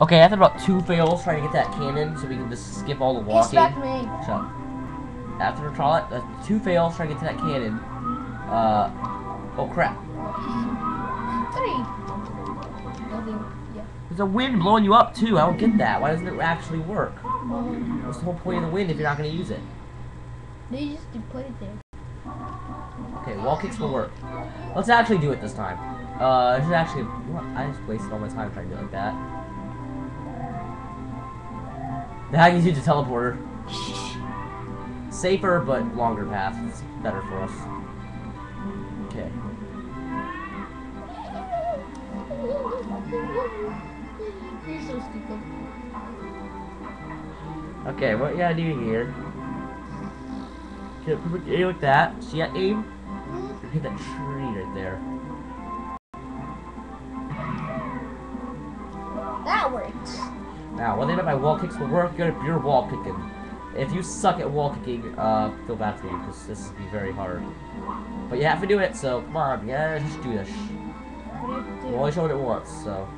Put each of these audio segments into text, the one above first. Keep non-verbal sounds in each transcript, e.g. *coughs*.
Okay, after about two fails trying to get that cannon, so we can just skip all the walking. Expect me. Shut up. After try, uh, two fails trying to get to that cannon. Uh, oh crap. Three. Nothing. Yeah. There's a wind blowing you up too. I don't get that. Why doesn't it actually work? Well, What's the whole point of the wind if you're not going to use it? they to put it there. Okay, wall kicks will work. Let's actually do it this time. Uh, I should actually. I just wasted all my time trying to do it like that. The hack is use a teleporter. Safer, but longer path. It's better for us. Okay. Okay, what are you gotta do here? Get perfect aim like that. See that aim? Hit that tree right there. That works. Now, one thing about my wall kicks will work good if you're wall kicking. If you suck at wall kicking, uh, feel bad for you, because this is be very hard. But you have to do it, so come on, yeah, just do this. What do you to do? We'll only show it once, so.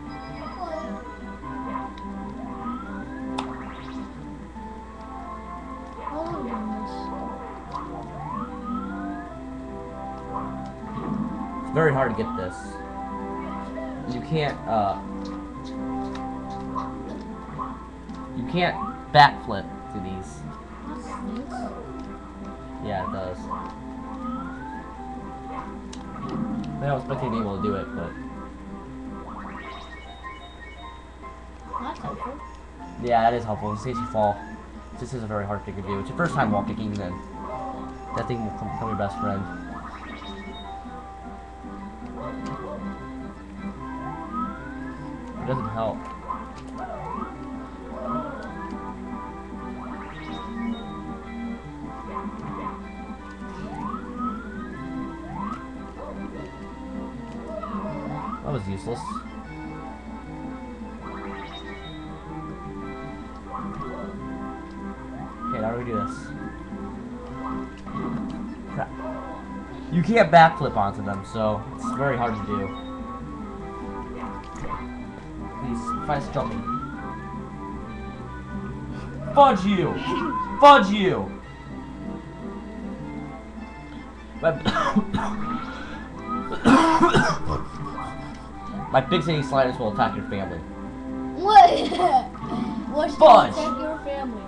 It's very hard to get this. You can't, uh... can't backflip to these. Yeah, it does. I don't expect you to be able to do it, but... That's helpful. Yeah, that is helpful. In case you fall. This is a very hard thing to do. It's your first time wall kicking, then that thing will become your best friend. It doesn't help. That was useless. Okay, how do we do this? Crap. You can't backflip onto them, so it's very hard to do. Please, fast jumping. Fudge you! Fudge you! *coughs* My, *coughs* My big city sliders will attack your family. What? What's Fudge. attack your family?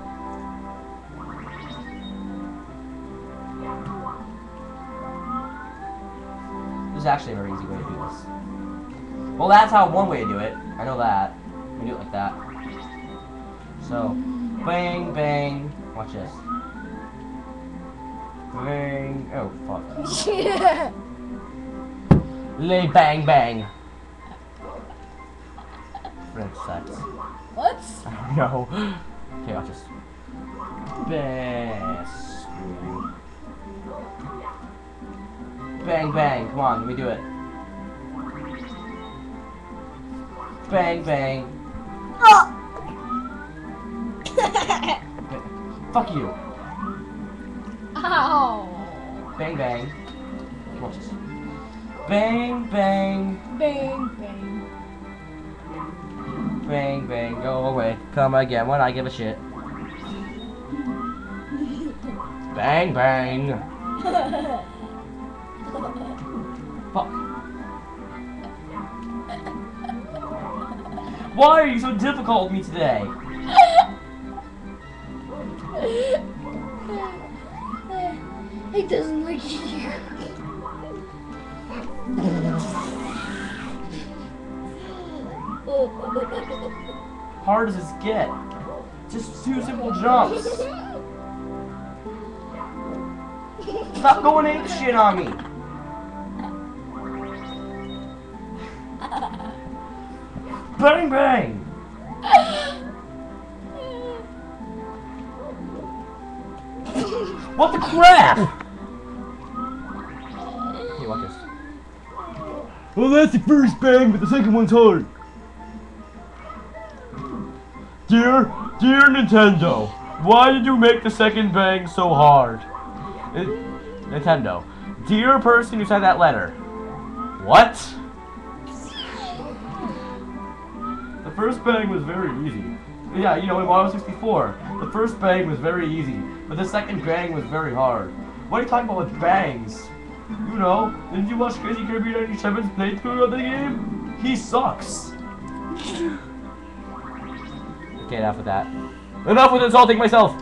There's actually a very easy way to do this. Well, that's how one way to do it. I know that. We do it like that. So, bang, bang. Watch this. Bang. Oh, fuck. Yeah. *laughs* Lay, bang, bang. French sex. what? *laughs* I don't know. Okay, watch this. Bang. Screw. Bang, bang. Come on, let me do it. Bang, bang. *laughs* Fuck you. Ow. Bang, bang. Watch this. Bang, bang. Bang, bang. Bang, bang. Go away. Come again when I give a shit. Bang, bang. Fuck. Why are you so difficult with me today? he doesn't like you. *laughs* Hard as this get? Just two simple jumps. *laughs* Stop going ape shit on me. Bang bang. What the crap? Hey, watch this. Well, that's the first bang, but the second one's hard. Dear, dear Nintendo, why did you make the second bang so hard? It, Nintendo, dear person who sent that letter. What? The first bang was very easy. Yeah, you know, in Mario 64, the first bang was very easy, but the second bang was very hard. What are you talking about with bangs? You know, didn't you watch Crazy Kirby 97's playthrough of the game? He sucks. Okay, enough with that. Enough with insulting myself!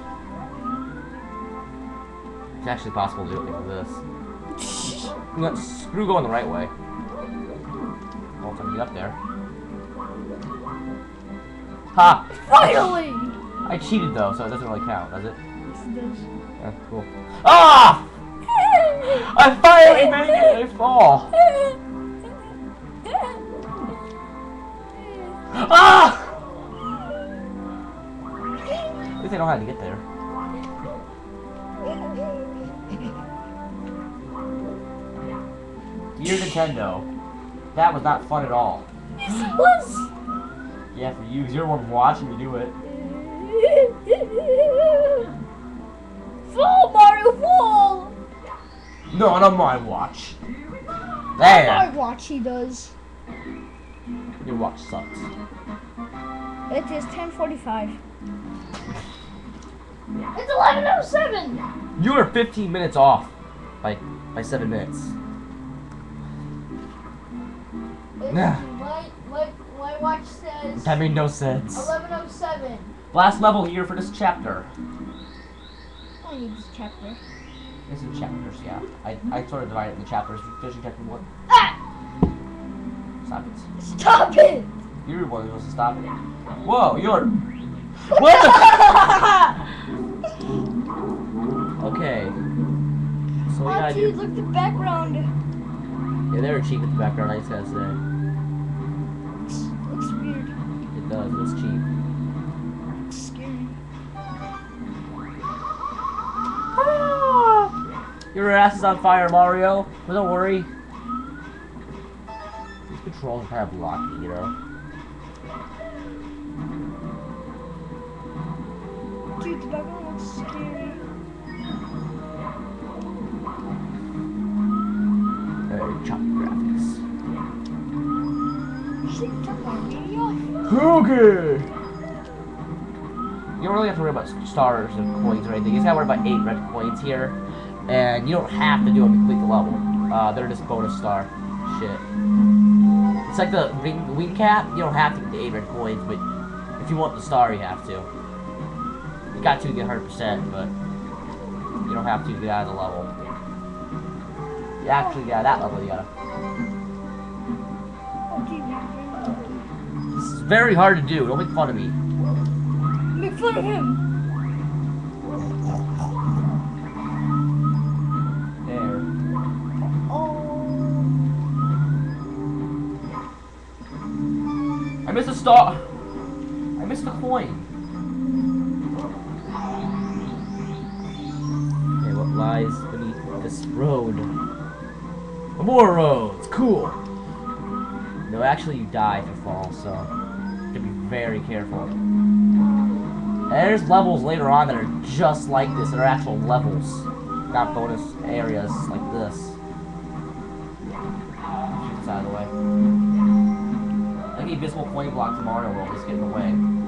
It's actually possible to do it like this. Screw going the right way. Well, if I can get up there. Ha! Finally! I cheated though, so it doesn't really count, does it? Yes, it does. Yeah, cool. Ah! I finally made it! I fall! *laughs* Ah! At least I know how to get there. Dear Nintendo, that was not fun at all. Yes, it was! Yeah, for you, 'cause you're the one watching me do it. Fall, Mario, fall! No, not my watch. My watch, he does. Your watch sucks. It is 10:45. It's 11:07. You are 15 minutes off by by 7 minutes. Yeah. My, my, my watch says That made no sense. 11:07. Last level here for this chapter. I need this chapter. It's in chapters, yeah. I, I sort of divided it into chapters. Finishing chapter 1. Ah! Stop it. Stop it! You're the one who wants to stop it. Whoa, you're... What the... *laughs* okay. So we gotta do... look at the background. Yeah, they're cheap with the background, I just gotta say. Looks, looks weird. It does, it's cheap. Looks scary. Ah! Your ass is on fire, Mario. But don't worry. These controls are kind of blocky, you know. Okay. You don't really have to worry about stars or coins or anything. You just gotta worry about eight red coins here. And you don't have to do them to complete the level. Uh, they're just bonus star shit. It's like the wing, cap. You don't have to get the eight red coins, but if you want the star, you have to. You got to get 100%, but you don't have to get out of the level. You actually get out that level, you gotta. Very hard to do. Don't make fun of me. Make fun of him. There. Oh. I missed a star. I missed a coin. Okay, what lies beneath this road? More roads. Cool. No, actually, you die if you fall, so very careful. There's levels later on that are just like this. They're actual levels, not bonus areas like this. Shoot this out of the way. Like the invisible coin block to Mario World is getting in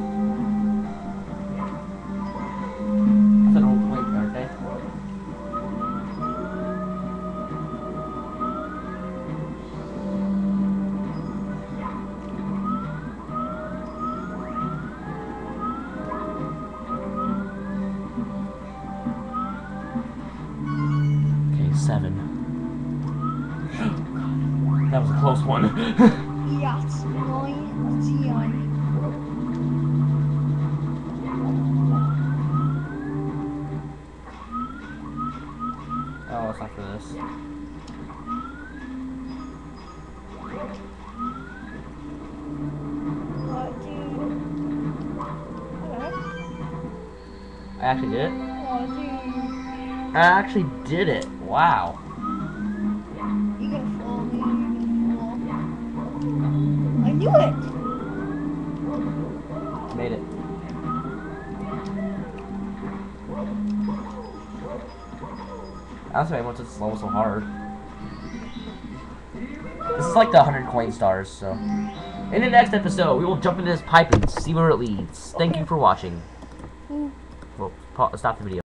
that was a close one. Yes. Oh, it's not for this. What, dude? What? I actually did it. I actually did it. Wow. It. Made it. That's why I went to this level so hard. This is like the 100 coin stars, so. In the next episode, we will jump into this pipe and see where it leads. Thank you for watching. Mm. Well, pa- stop the video.